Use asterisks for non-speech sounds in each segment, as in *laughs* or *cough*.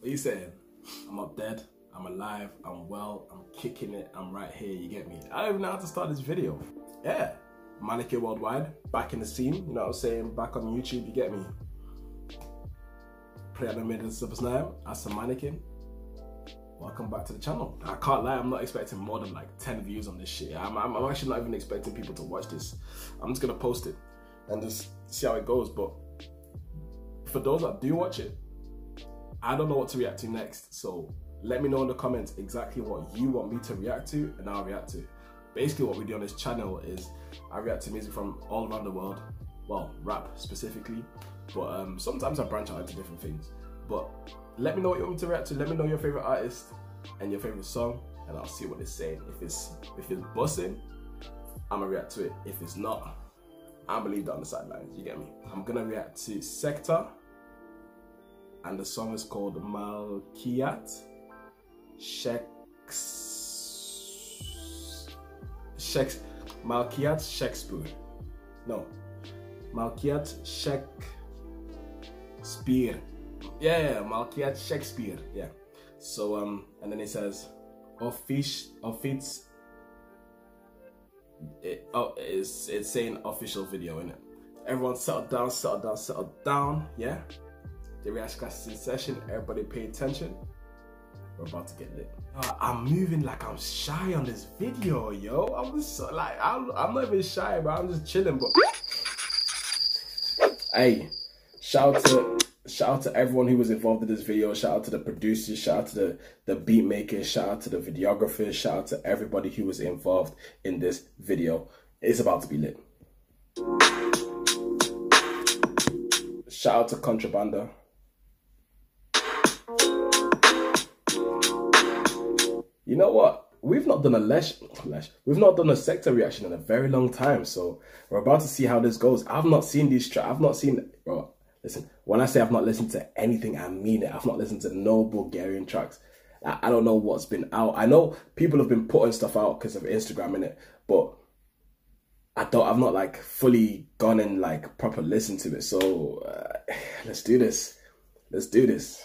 What are you saying? I'm not dead. I'm alive. I'm well. I'm kicking it. I'm right here. You get me? I don't even know how to start this video. Yeah. Manakin Worldwide, back in the scene. You know what I'm saying? Back on YouTube. You get me? Play at the middle of Super Snap as a mannequin. Welcome back to the channel. I can't lie, I'm not expecting more than like 10 views on this shit. I'm, I'm, I'm actually not even expecting people to watch this. I'm just gonna post it and just see how it goes. But for those that do watch it, I don't know what to react to next. So let me know in the comments exactly what you want me to react to and I'll react to. Basically what we do on this channel is I react to music from all around the world. Well, rap specifically. But um, sometimes I branch out into different things. But let me know what you want me to react to. Let me know your favorite artist and your favorite song and I'll see what it's saying. If it's if it's bussing, I'm gonna react to it. If it's not, I'm gonna leave that on the sidelines. You get me? I'm gonna react to Sekta and the song is called Malkiat Shakes Shakes Malkiat Shakespeare. No. Malkiat Shakespeare. Yeah, yeah, Malkiat Shakespeare. Yeah. So um and then it says office of its it, oh it's it's saying official video in it. Everyone settle down, settle down, settle down, yeah? The reaction is in session. Everybody pay attention. We're about to get lit. I'm moving like I'm shy on this video, yo. I'm so, like I'm, I'm not even shy, but I'm just chilling. But hey, shout out to shout out to everyone who was involved in this video. Shout out to the producers. Shout out to the the beat makers. Shout out to the videographers. Shout out to everybody who was involved in this video. It's about to be lit. Shout out to Contrabanda. You know what? We've not done a lesh, lesh, we've not done a Sekta reaction in a very long time. So we're about to see how this goes. I've not seen these tracks. I've not seen, bro. Listen, when I say I've not listened to anything, I mean it. I've not listened to no Bulgarian tracks. I, I don't know what's been out. I know people have been putting stuff out because of Instagram in it, but I don't. I've not like fully gone and like proper listened to it. So uh, *sighs* let's do this. Let's do this.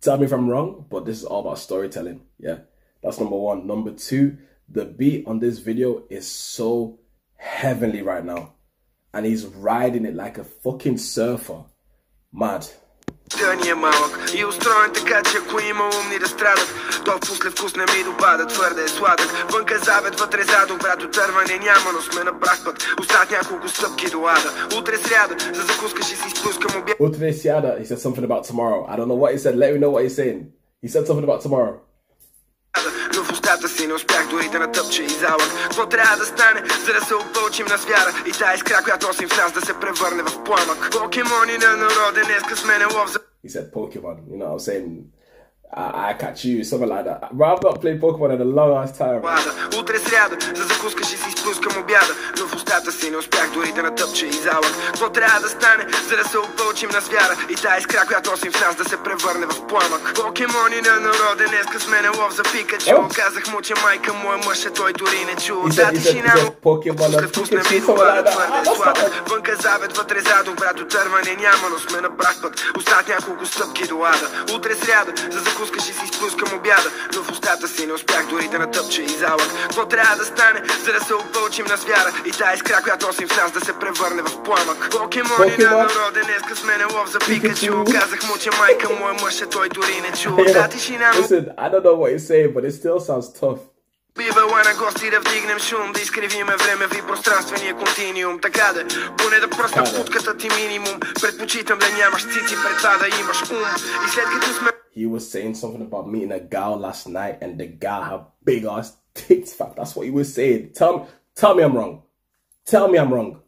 tell me if I'm wrong, but this is all about storytelling, yeah? That's number one. Number two, the beat on this video is so heavenly right now. And he's riding it like a fucking surfer. Mad. ни е малък и устроен така, че ако има умни да страдат, то после вкус не ми допада, твърде е сладък. Вънка завет, вътре задох, брат, отърване няма, но сме на прав път. Остават няколко стъпки до ада. Утре сряда, за закуска ще си спускам обяд. Утре сряда, he said something about tomorrow. I don't know what he said, let me know what he's saying. He said something about tomorrow. Устата си. Не успях дори да натъпча и залък. Какво трябва да стане, за да се опълчим на звяра И тая искра, която носим в нас да се превърне в пламък. Покемони на народа, днеска сме лов за... He said Pokemon, you know what I'm saying? I, I catch you, something like that. Bro, I've not played Pokemon in a long ass time. Утре сряда, за закуска ще си спускам обяда, но в устата си не успях дори да натъпча и залък. Какво трябва да стане, за да се опълчим на звяра и тая искра, която носим в нас да се превърне в пламък. Покемони на народа, днеска сме не лов за Пикачу. Казах му, че майка му е мъж, той дори не чу. Да, тишина му. Покемон на Пикачу, твърде сладък. Вънка завет, вътре задох, брат, отърване няма, но сме на прав път. Остават няколко стъпки до ада. Утре сряда, за закуска ще си спускам обяда, но в устата си не успях дори да натъпча и залък. Какво трябва да стане, за да се опълчим на звяра и тая искра, която носим в нас да се превърне в пламък. Покемони на народа, днеска сме не лов за Пикачу. Казах му, че майка му е мъж, той дори не чу. Да, тишина му. Listen, I don't know what you're saying, but it still sounds tough. Бивала на гости да вдигнем шум, да изкривиме времеви пространствения континиум. Така да, поне да пръсна путката ти минимум. Предпочитам да нямаш цици пред това да имаш ум. И след като сме he was saying something about meeting a gal last night and the guy had big ass tits, fam. That's what he was saying. Tell, me, tell me I'm wrong. Tell me I'm wrong.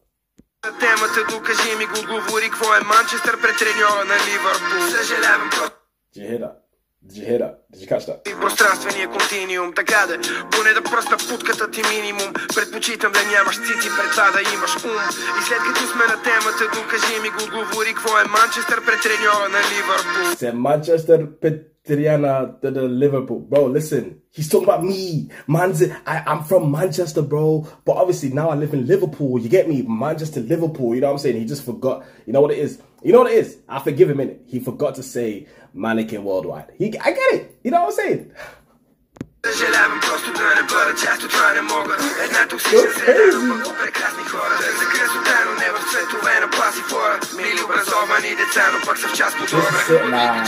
Do you hear that? Did you hear that? Did you catch that? Пространствения континиум, така да Поне да пръсна путката ти минимум Предпочитам да нямаш цици пред това да имаш ум И след като сме на темата, докажи ми го говори Какво е Манчестър пред треньора на Ливърпул Said Manchester Petriana to the Liverpool. Bro, listen. He's talking about me. Man's I, I'm from Manchester, bro. But obviously now I live in Liverpool. You get me? Manchester, Liverpool. You know what I'm saying? He just forgot. You know what it is? You know what it is? I forgive him in it. He forgot to say manakin worldwide. He, I get it. You know what I'm saying? Nah,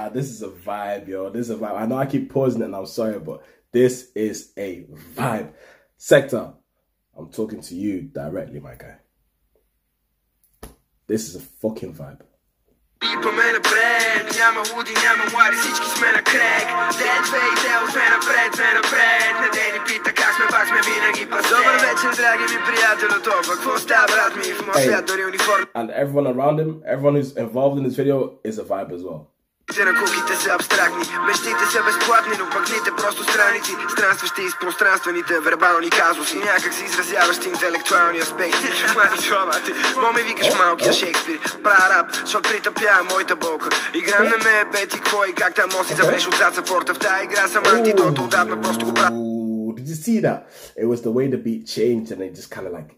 nah, this is a vibe, yo. This is a vibe. I know I keep pausing it and I'm sorry, but this is a vibe. Sekta, I'm talking to you directly, my guy. This is a fucking vibe. And everyone around him, everyone who's involved in this video is a vibe as well. Те на куките са абстрактни, мечтите са безплатни, но пък дните просто страници, странстващи из пространствените вербални казуси, някак си изразяващи интелектуални аспекти. Мани чобати, мо ми викаш малкия Шекспир, правя рап, защото притъпява моята болка. Игра на ме е бети, кой как там носи завреш отзад сапорта в тази игра съм антидот, отдавна просто го правя. Did you see that? It was the way the beat changed and it just kind of like,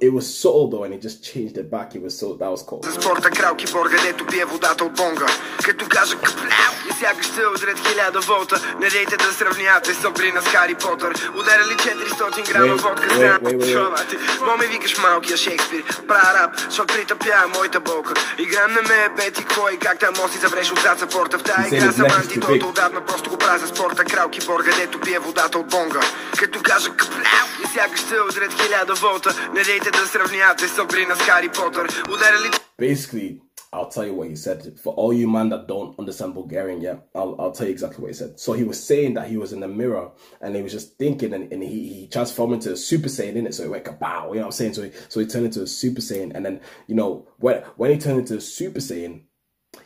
it was subtle though and it just changed it back. It was so, that was cool. За спорта крал киборга, дето пие водата от бонга. Като кажа капляу, и сякаш ще удрят хиляда волта. Не дейте да сравнявате Сабрина с Хари Потър. Ударили 400 грама водка с ти, мо ми викаш малкия Шекспир. Правя рап, защото притъпява моята болка. Играм на ме бети, кой как там носи завреш отзад за порта. В He тази игра съм neck is too антидот, big. отдавна просто го правя за спорта. Крал киборга, дето пие водата от бонга. Като кажа капляу, и сякаш ще удрят хиляда волта. Не дейте да сравнявате Сабрина с Хари Потър. Ударили Basically, I'll tell you what he said. For all you man that don't understand Bulgarian, yeah, I'll, I'll tell you exactly what he said. So he was saying that he was in the mirror and he was just thinking and, and he, he transformed into a Super Saiyan in it. So he went kabow, you know what I'm saying? So he, so he turned into a Super Saiyan. And then, you know, when, when he turned into a Super Saiyan,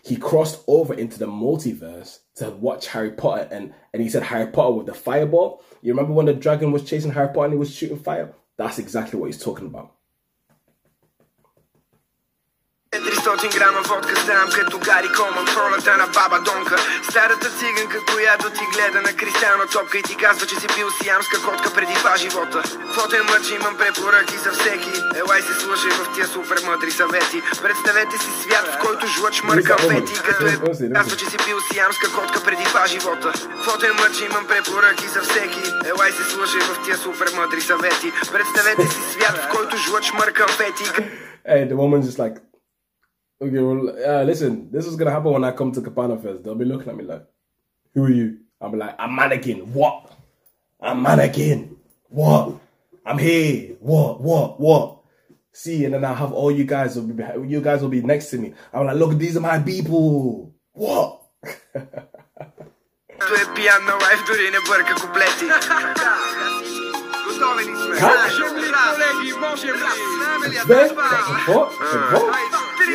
he crossed over into the multiverse to watch Harry Potter and, and he said Harry Potter with the fireball. You remember when the dragon was chasing Harry Potter and he was shooting fire? That's exactly what he's talking about. 400 грама водка знам като Гари Коман в ролята на баба Донка. Старата циганка, която ти гледа на кристална топка И ти казва, че си бил сиамска котка преди два живота. Какво те мъчи, имам препоръки за всеки. Елай се слушай в тия супер мъдри съвети. Представете си свят, в който жлъч мърка фети Като е казва, че си бил сиамска котка преди два живота. Какво те мъчи, имам препоръки за всеки. Елай се слушай в тия супер мъдри съвети. Представете си свят, в който жлъч мърка фети Hey, the woman's just like, Okay, well, uh, listen, this is gonna happen when I come to Kapana Fest. They'll be looking at me like, "Who are you?" I'm like, "I'm manakin. What? I'm manakin. What? I'm here. What? What? What?" See, and then I have all you guys will be you guys will be next to me. I'm like, "Look, these are my people. What?" *laughs* Piano,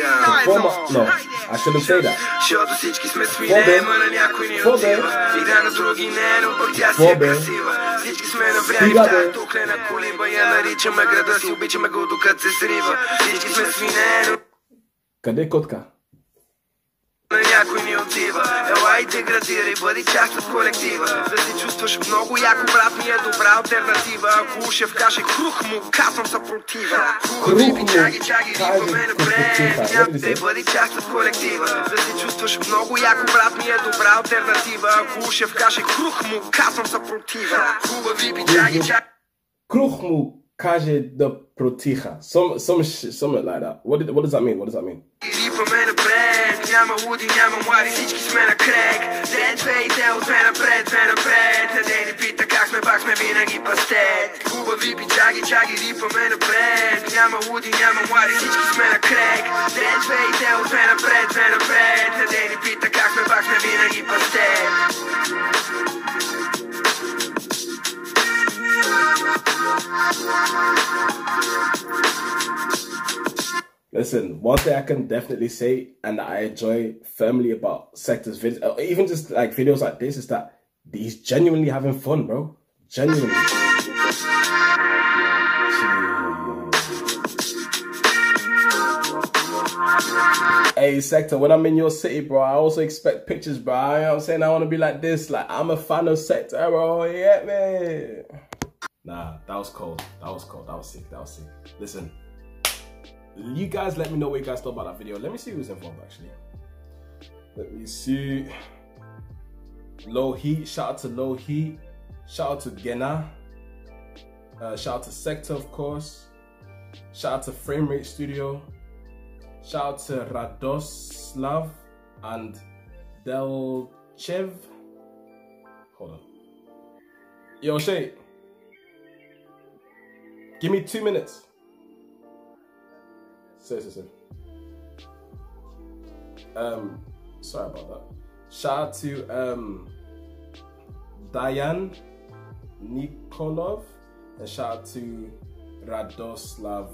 Какво? ма- No, I shouldn't say that. Защото всички сме свине, ма на някой ни бе? отива. И да на други не, но пък тя си е красива. Всички сме навряни в тази тухлена колиба. Я наричаме града си, обичаме го докато се срива. Всички сме свине, но Къде котка? на някой отива. Ела и деградирай, бъди част от колектива. Да се чувстваш много яко, брат ми е добра альтернатива. Ако ушев каже крух му, казвам съпротива. Крух му, чаги, чаги, каже рипаме напред. да се. бъди част от колектива. Да се чувстваш много яко, брат ми е добра альтернатива. Ако ушев каже крух му, казвам съпротива. Хубави чаги, чаги. Kruch mu kaje the proticha. Some some sh- something like that. What did, what does that mean? What does that mean? Listen, one thing I can definitely say, and I enjoy firmly about Sekta's videos, uh, even just like videos like this, is that he's genuinely having fun, bro. Genuinely. Hey, Sekta, when I'm in your city, bro, I also expect pictures, bro. You know what I'm saying? I want to be like this. Like, I'm a fan of Sekta, bro. Yeah, man. Nah, that was cold. That was cold. That was sick. That was sick. Listen, you guys let me know what you guys thought about that video. Let me see who's involved, actually. Let me see. Low Heat. Shout out to Low Heat. Shout out to Gena. Uh, shout out to Sekta, of course. Shout out to Framerate Studio. Shout out to Radoslav and Delchev. Hold on. Yo, Shay. Give me two minutes. Say, say, say. Um, sorry about that. Shout out to um, Diane Nikolov and shout out to Radoslav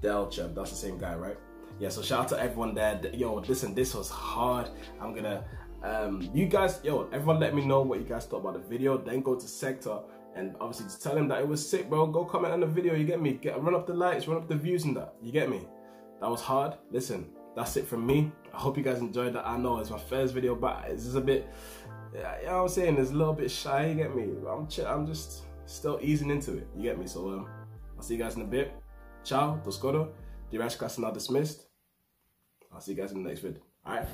Delchev. That's the same guy, right? Yeah, so shout out to everyone there. Yo, listen, this was hard. I'm gonna, um, you guys, yo, everyone let me know what you guys thought about the video. Then go to Sekta and obviously to tell him that it was sick, bro. Go comment on the video, you get me? Get Run up the likes, run up the views and that, you get me? That was hard. Listen, that's it from me. I hope you guys enjoyed that. I know it's my first video, but it's just a bit, you know what I'm saying? It's a little bit shy, you get me? I'm, I'm just still easing into it, you get me? So um, I'll see you guys in a bit. Ciao, Toscoro. The rash class now dismissed. I'll see you guys in the next vid. Alright?